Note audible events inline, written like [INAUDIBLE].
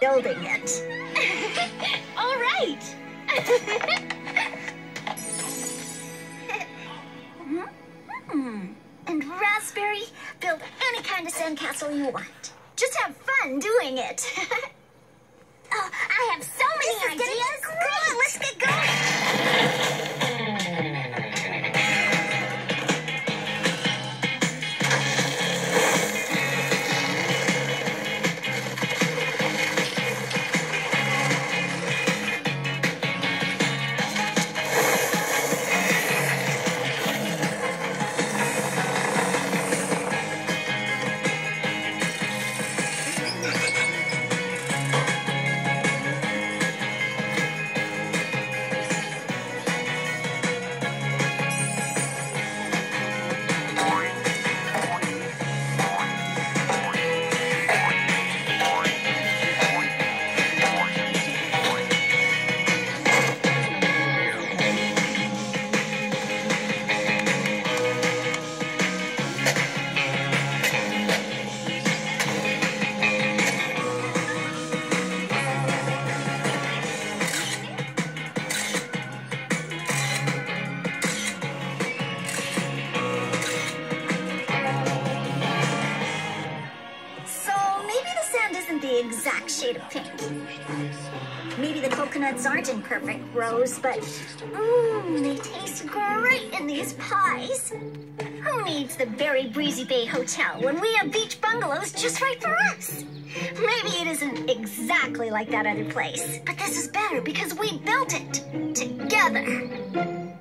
building it. [LAUGHS] All right. [LAUGHS] Hmm. And Raspberry, build any kind of sandcastle you want. Just have fun doing it. [LAUGHS] oh, I have so many isn't the exact shade of pink. Maybe the coconuts aren't in perfect rows, but mmm, they taste great in these pies. Who needs the very breezy bay hotel when we have beach bungalows just right for us? Maybe it isn't exactly like that other place, but this is better because we built it together.